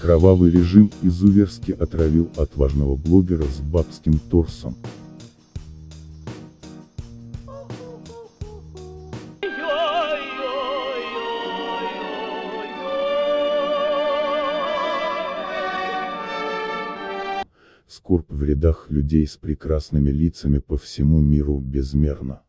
Кровавый режим изуверски отравил отважного блогера с бабским торсом. Скорбь в рядах людей с прекрасными лицами по всему миру безмерна.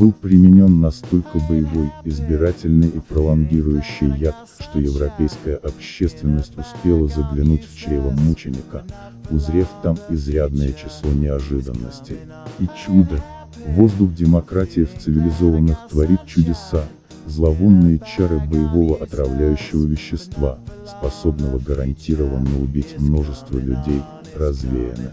Был применен настолько боевой, избирательный и пролонгирующий яд, что европейская общественность успела заглянуть в чрево мученика, узрев там изрядное число неожиданностей. И чудо! Воздух демократии в цивилизованных творит чудеса, зловонные чары боевого отравляющего вещества, способного гарантированно убить множество людей, развеяны.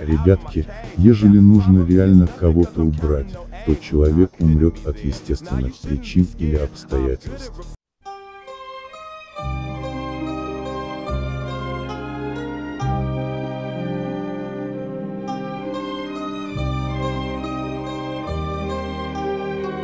Ребятки, ежели нужно реально кого-то убрать, то человек умрет от естественных причин или обстоятельств.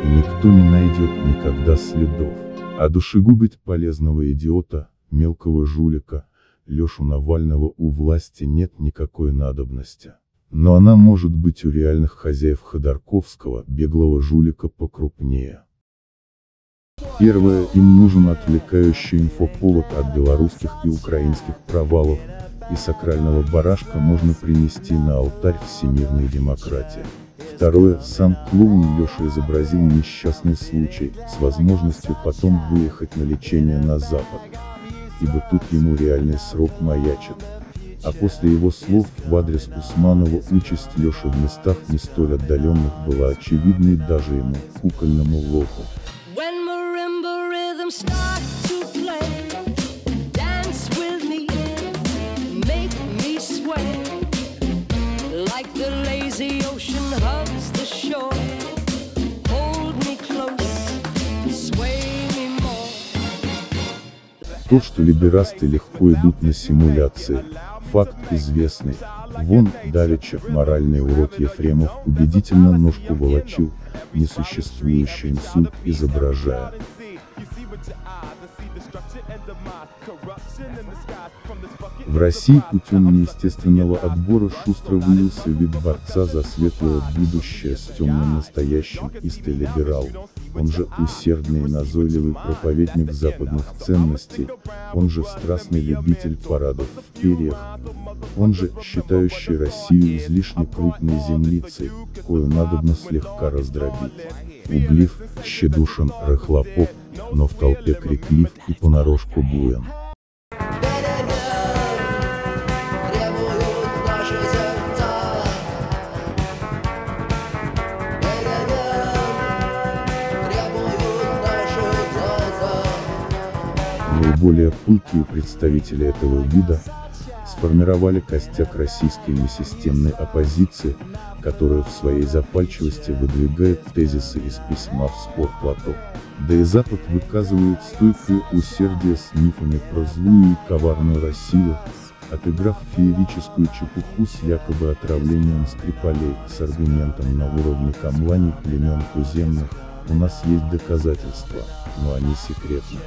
И никто не найдет никогда следов. А душегубить полезного идиота, мелкого жулика, Лешу Навального у власти нет никакой надобности. Но она может быть у реальных хозяев Ходорковского, беглого жулика покрупнее. Первое, им нужен отвлекающий инфоповод от белорусских и украинских провалов, и сакрального барашка можно принести на алтарь всемирной демократии. Второе, сам клоун Леша изобразил несчастный случай, с возможностью потом выехать на лечение на Запад. Ибо тут ему реальный срок маячит. А после его слов в адрес Усманова участь Леши в местах не столь отдаленных была очевидной даже ему, кукольному лоху. When marimba rhythms start То, что либерасты легко идут на симуляции, факт известный. Вон, давеча, моральный урод Ефремов убедительно ножку волочил, несуществующий инсульт изображая. В России путем неестественного отбора шустро вылился вид борца за светлое будущее с темным настоящим истый либерал, он же усердный и назойливый проповедник западных ценностей, он же страстный любитель парадов в перьях, он же считающий Россию излишне крупной землицей, кою надобно слегка раздробить. Углив, щедушен, рыхлопоп, но в толпе криклив и понарошку буен. Наиболее пылкие представители этого вида сформировали костяк российской несистемной оппозиции, которая в своей запальчивости выдвигает тезисы из письма в спортлото. Да и Запад выказывает стойкое усердие с мифами про злую и коварную Россию, отыграв феерическую чепуху с якобы отравлением Скрипалей с аргументом на уровне камланий племен туземных, у нас есть доказательства, но они секретны.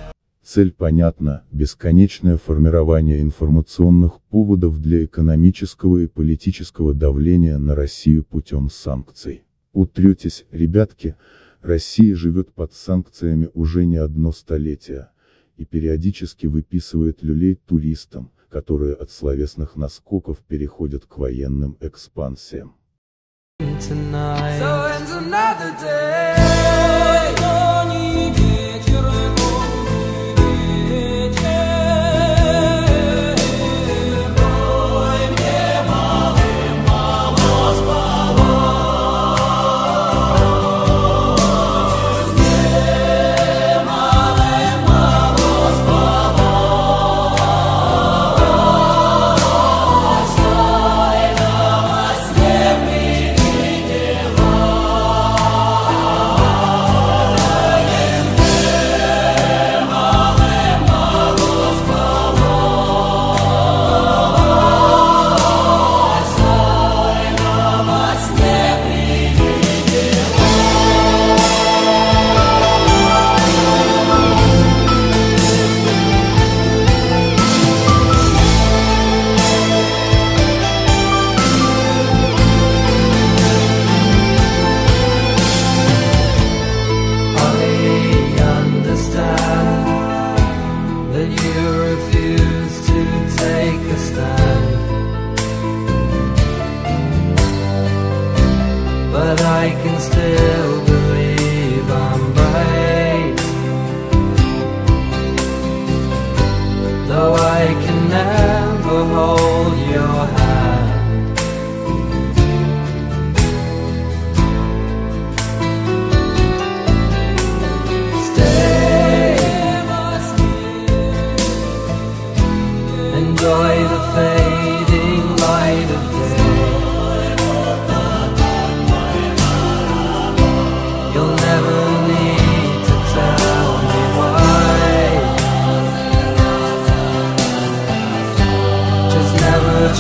Цель понятна – бесконечное формирование информационных поводов для экономического и политического давления на Россию путем санкций. Утретесь, ребятки, Россия живет под санкциями уже не одно столетие, и периодически выписывает люлей туристам, которые от словесных наскоков переходят к военным экспансиям. tonight. So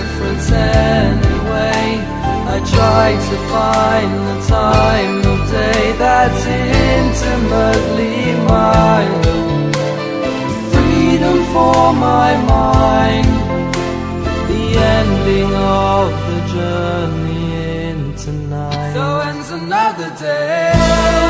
difference anyway? I try to find the time of day that's intimately mine. Freedom for my mind, the ending of the journey into night. So ends another day.